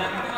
Jangan